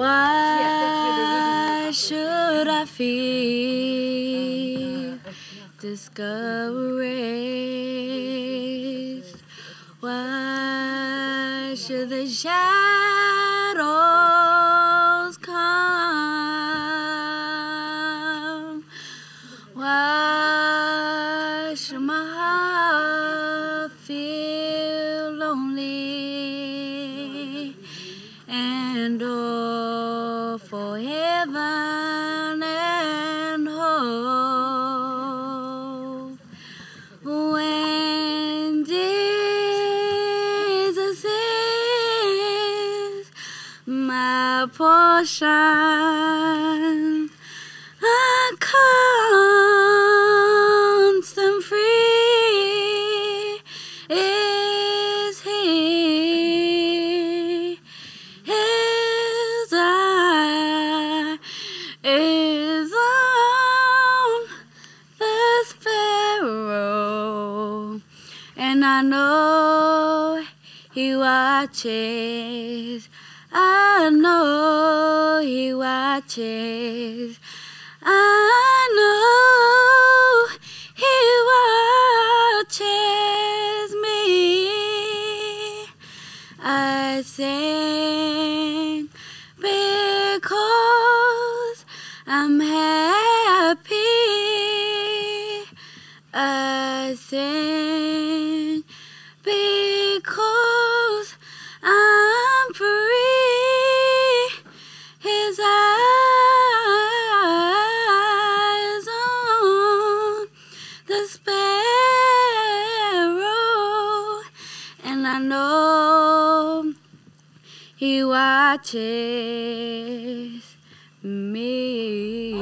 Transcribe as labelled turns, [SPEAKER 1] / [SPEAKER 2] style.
[SPEAKER 1] Why should I feel discouraged? Why should the shadows come? Why should my heart feel lonely and for heaven and hope when Jesus is my portion? A constant and I know he watches. I know he watches. I know he watches me. I sing because I'm happy. I sing know he watches me.